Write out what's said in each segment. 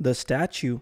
The statue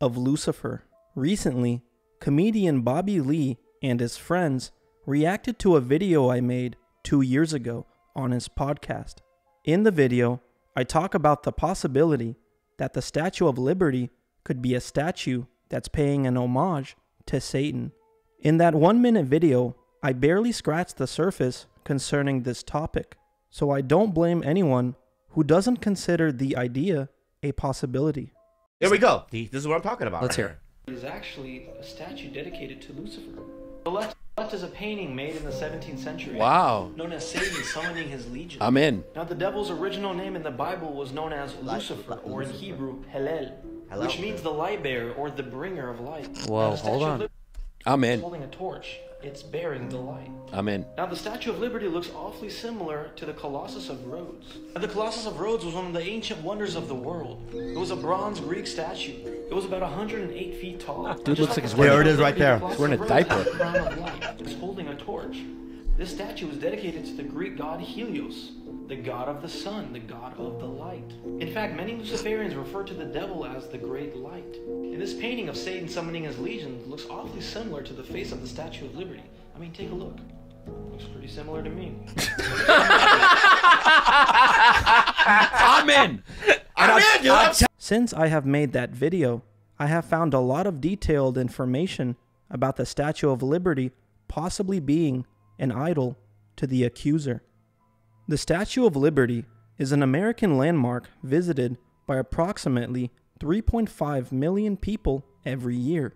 of Lucifer. Recently, comedian Bobby Lee and his friends reacted to a video I made two years ago on his podcast. In the video, I talk about the possibility that the Statue of Liberty could be a statue that's paying an homage to Satan. In that one minute video, I barely scratched the surface concerning this topic, so I don't blame anyone who doesn't consider the idea a possibility. Here we go. This is what I'm talking about. Let's right hear it. is actually a statue dedicated to Lucifer. The left, left is a painting made in the 17th century. Wow. Known as Satan summoning his legion. I'm in. now, the devil's original name in the Bible was known as Lucifer, or in Hebrew, Hillel, which means the light bearer or the bringer of light. Whoa, Now, the Statue hold on. I'm in. holding a torch. It's bearing the light. I'm. Now, the Statue of Liberty looks awfully similar to the Colossus of Rhodes. Now, the Colossus of Rhodes was one of the ancient wonders of the world. It was a bronze Greek statue. It was about 108 feet tall. Ah, dude looks like the he's wearing- There it Statue is of right there. He's wearing a diaper. Rhodes has a crown of light. It's holding a torch. This statue was dedicated to the Greek god Helios, the god of the sun, the god of the light. In fact, many Luciferians refer to the devil as the great light. And this painting of Satan summoning his legions looks awfully similar to the face of the Statue of Liberty. I mean, take a look. Looks pretty similar to me. I'm in. I'm in, dude. I'm Since I have made that video, I have found a lot of detailed information about the Statue of Liberty possibly being an idol to the accuser. The Statue of Liberty is an American landmark visited by approximately 3.5 million people every year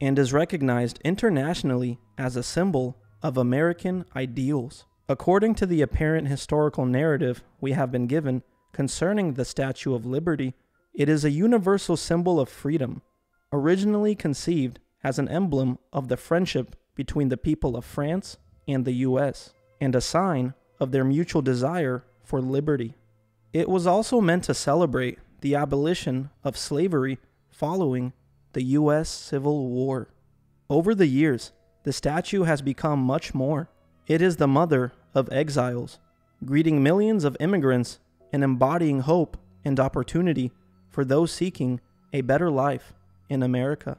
and is recognized internationally as a symbol of American ideals. According to the apparent historical narrative we have been given concerning the Statue of Liberty, it is a universal symbol of freedom, originally conceived as an emblem of the friendship between the people of France and the US, and a sign of their mutual desire for liberty. It was also meant to celebrate the abolition of slavery following the U.S. Civil War. Over the years, the statue has become much more. It is the mother of exiles, greeting millions of immigrants and embodying hope and opportunity for those seeking a better life in America.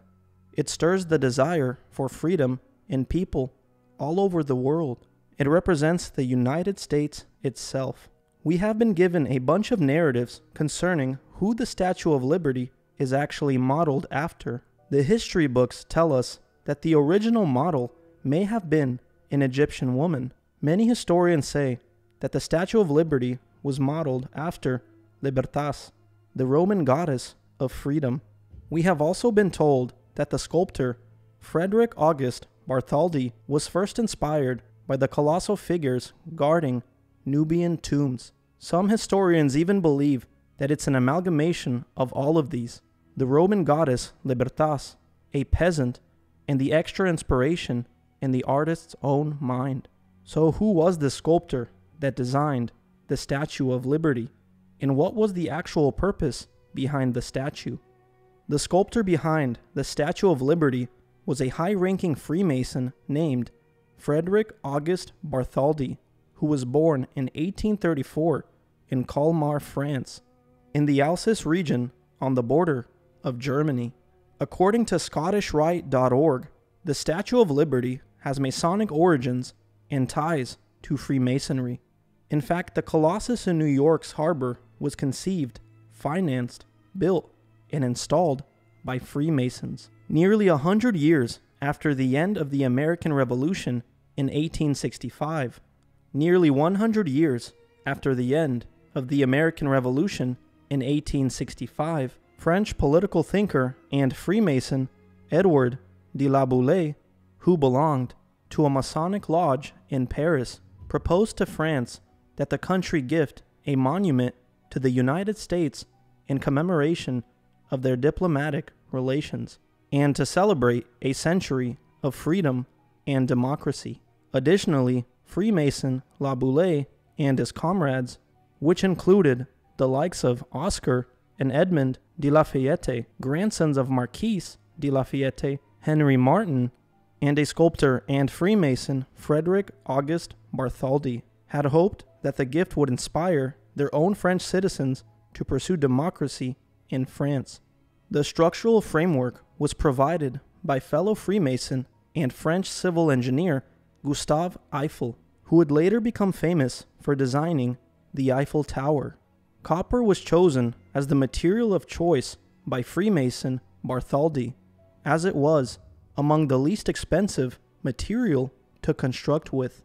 It stirs the desire for freedom in people all over the world. It represents the United States itself. We have been given a bunch of narratives concerning who the Statue of Liberty is actually modeled after. The history books tell us that the original model may have been an Egyptian woman. Many historians say that the Statue of Liberty was modeled after Libertas, the Roman goddess of freedom. We have also been told that the sculptor Frederick August Bartholdi was first inspired by the colossal figures guarding Nubian tombs. Some historians even believe that it's an amalgamation of all of these the Roman goddess Libertas, a peasant, and the extra inspiration in the artist's own mind. So, who was the sculptor that designed the Statue of Liberty, and what was the actual purpose behind the statue? The sculptor behind the Statue of Liberty was a high ranking Freemason named Frederick August Bartholdi, who was born in 1834 in Colmar, France, in the Alsace region on the border of Germany. According to ScottishRite.org, the Statue of Liberty has Masonic origins and ties to Freemasonry. In fact, the Colossus in New York's harbor was conceived, financed, built, and installed by Freemasons. Nearly a hundred years after the end of the American Revolution in 1865, nearly 100 years after the end of the American Revolution in 1865, French political thinker and Freemason Edward de Laboulaye, who belonged to a Masonic lodge in Paris, proposed to France that the country gift a monument to the United States in commemoration of their diplomatic relations and to celebrate a century of freedom and democracy. Additionally, Freemason Laboulaye and his comrades, which included the likes of Oscar and Edmond de Lafayette, grandsons of Marquis de Lafayette, Henry Martin, and a sculptor and Freemason, Frederick August Bartholdi, had hoped that the gift would inspire their own French citizens to pursue democracy in France. The structural framework was provided by fellow Freemason and French civil engineer Gustave Eiffel, who would later become famous for designing the Eiffel Tower. Copper was chosen as the material of choice by Freemason Bartholdi, as it was among the least expensive material to construct with.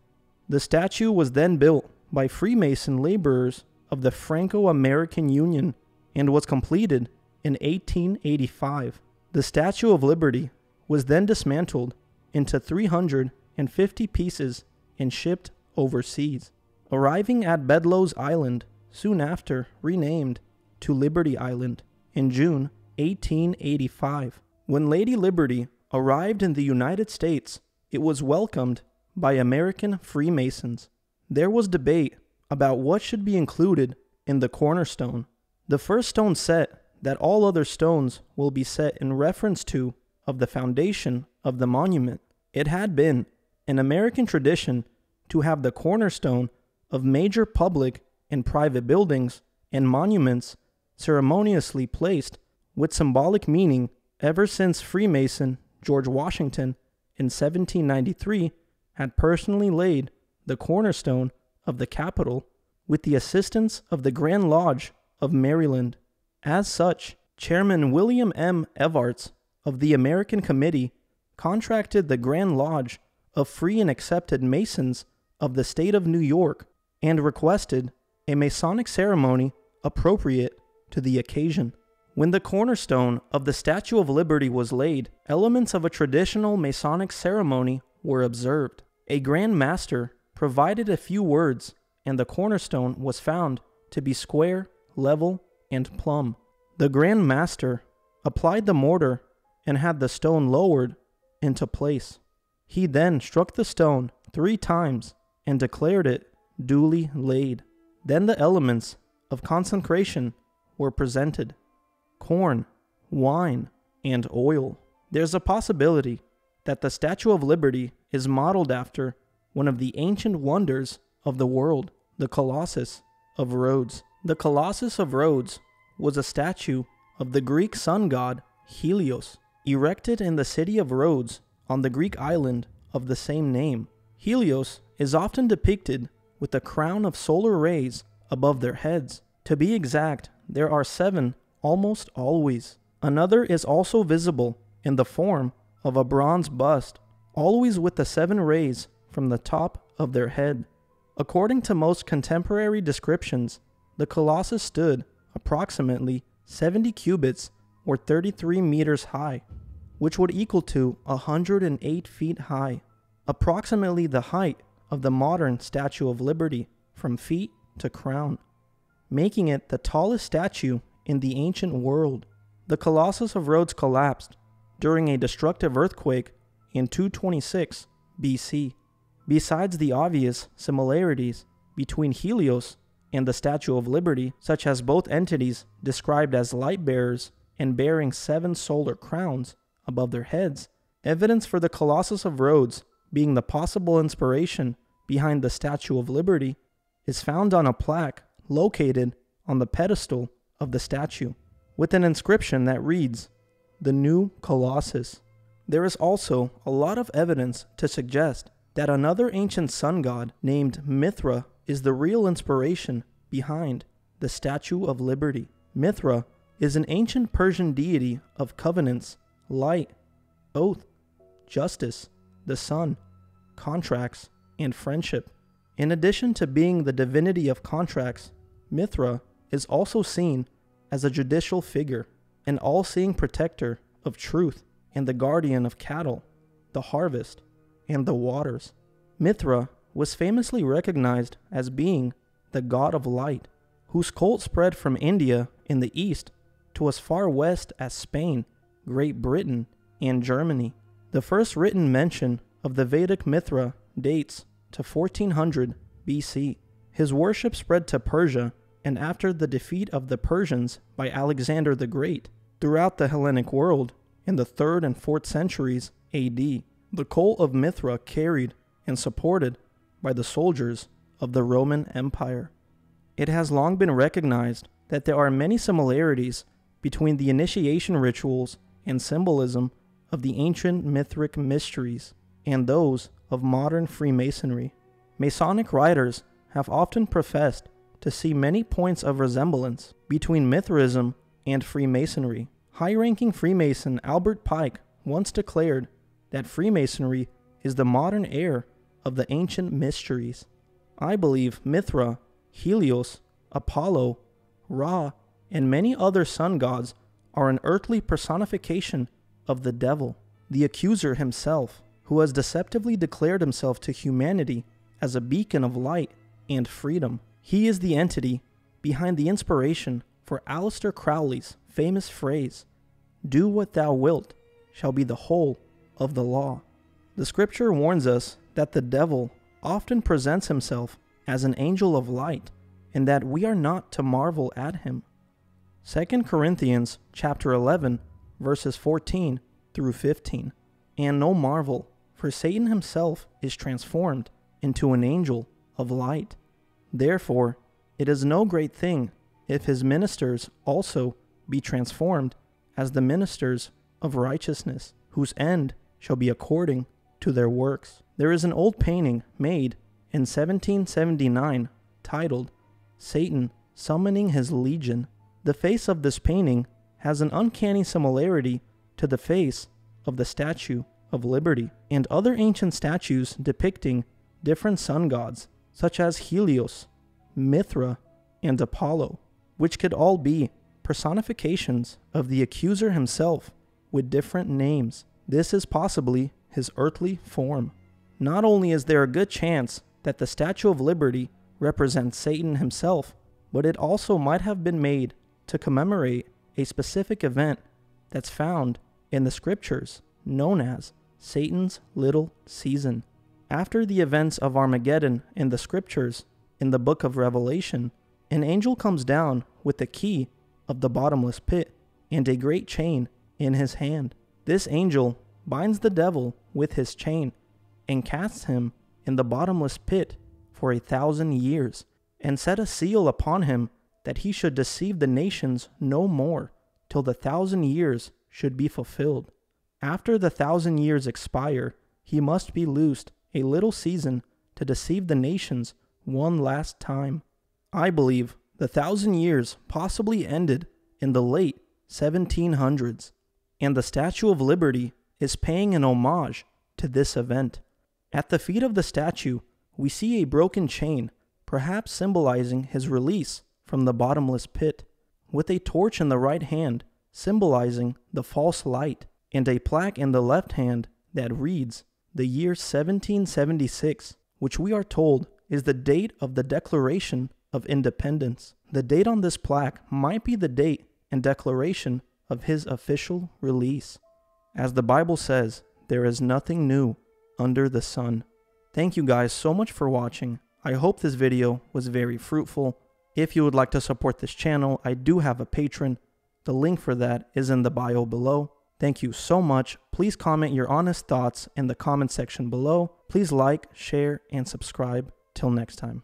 The statue was then built by Freemason laborers of the Franco American Union and was completed in 1885. The Statue of Liberty was then dismantled into 350 pieces and shipped overseas, arriving at Bedloe's Island soon after renamed to Liberty Island in June 1885. When Lady Liberty arrived in the United States, it was welcomed by American Freemasons. There was debate about what should be included in the cornerstone. The first stone set that all other stones will be set in reference to of the foundation of the monument. It had been an American tradition to have the cornerstone of major public and private buildings and monuments ceremoniously placed with symbolic meaning ever since Freemason George Washington in 1793 had personally laid the cornerstone of the Capitol with the assistance of the Grand Lodge of Maryland. As such, Chairman William M. Evarts of the American Committee contracted the Grand Lodge of Free and Accepted Masons of the state of New York and requested a Masonic ceremony appropriate to the occasion. When the cornerstone of the Statue of Liberty was laid, elements of a traditional Masonic ceremony were observed. A Grand Master provided a few words, and the cornerstone was found to be square, level, and plumb. The Grand Master applied the mortar and had the stone lowered into place. He then struck the stone three times and declared it duly laid. Then the elements of consecration were presented corn, wine, and oil. There's a possibility that the Statue of Liberty is modeled after one of the ancient wonders of the world, the Colossus of Rhodes. The Colossus of Rhodes was a statue of the Greek sun god Helios, erected in the city of Rhodes on the Greek island of the same name. Helios is often depicted with a crown of solar rays above their heads. To be exact, there are seven almost always. Another is also visible in the form of a bronze bust, always with the seven rays from the top of their head. According to most contemporary descriptions, the Colossus stood approximately 70 cubits or 33 meters high, which would equal to 108 feet high, approximately the height of the modern Statue of Liberty from feet to crown, making it the tallest statue in the ancient world. The Colossus of Rhodes collapsed during a destructive earthquake in 226 BC. Besides the obvious similarities between Helios and the Statue of Liberty, such as both entities described as light bearers and bearing seven solar crowns above their heads, evidence for the Colossus of Rhodes being the possible inspiration behind the Statue of Liberty is found on a plaque located on the pedestal of the statue, with an inscription that reads, The New Colossus. There is also a lot of evidence to suggest that another ancient sun god named Mithra is the real inspiration behind the Statue of Liberty. Mithra is an ancient Persian deity of covenants, light, oath, justice, the sun, contracts, and friendship. In addition to being the divinity of contracts, Mithra is also seen as a judicial figure, an all seeing protector of truth, and the guardian of cattle, the harvest, and the waters. Mithra was famously recognized as being the god of light, whose cult spread from India in the east to as far west as Spain, Great Britain, and Germany. The first written mention of the Vedic Mithra dates to 1400 BC. His worship spread to Persia, and after the defeat of the Persians by Alexander the Great throughout the Hellenic world in the 3rd and 4th centuries AD, the cult of Mithra carried and supported by the soldiers of the Roman Empire. It has long been recognized that there are many similarities between the initiation rituals and symbolism of the ancient Mithraic mysteries and those of modern Freemasonry. Masonic writers have often professed to see many points of resemblance between Mithraism and Freemasonry. High ranking Freemason Albert Pike once declared that Freemasonry is the modern heir of the ancient mysteries. I believe Mithra, Helios, Apollo, Ra, and many other sun gods are an earthly personification of the devil, the accuser himself, who has deceptively declared himself to humanity as a beacon of light and freedom. He is the entity behind the inspiration for Aleister Crowley's famous phrase, Do what thou wilt, shall be the whole of the law. The scripture warns us that the devil often presents himself as an angel of light and that we are not to marvel at him. 2 Corinthians chapter 11 verses 14 through 15. And no marvel, for Satan himself is transformed into an angel of light. Therefore, it is no great thing if his ministers also be transformed as the ministers of righteousness, whose end shall be according to their works. There is an old painting made in 1779 titled Satan Summoning His Legion. The face of this painting has an uncanny similarity to the face of the Statue of Liberty and other ancient statues depicting different sun gods, such as Helios, Mithra, and Apollo, which could all be personifications of the accuser himself with different names. This is possibly his earthly form. Not only is there a good chance that the Statue of Liberty represents Satan himself, but it also might have been made to commemorate a specific event that's found in the scriptures known as Satan's little season. After the events of Armageddon in the scriptures in the book of Revelation, an angel comes down with the key of the bottomless pit and a great chain in his hand. This angel binds the devil with his chain and casts him in the bottomless pit for a thousand years, and set a seal upon him that he should deceive the nations no more till the thousand years should be fulfilled. After the thousand years expire, he must be loosed a little season to deceive the nations one last time. I believe the thousand years possibly ended in the late 1700s, and the Statue of Liberty is paying an homage to this event. At the feet of the statue, we see a broken chain, perhaps symbolizing his release from the bottomless pit, with a torch in the right hand, symbolizing the false light, and a plaque in the left hand that reads the year 1776, which we are told is the date of the Declaration of Independence. The date on this plaque might be the date and declaration of his official release. As the Bible says, there is nothing new under the sun. Thank you guys so much for watching. I hope this video was very fruitful. If you would like to support this channel, I do have a Patreon. The link for that is in the bio below. Thank you so much. Please comment your honest thoughts in the comment section below. Please like, share, and subscribe. Till next time.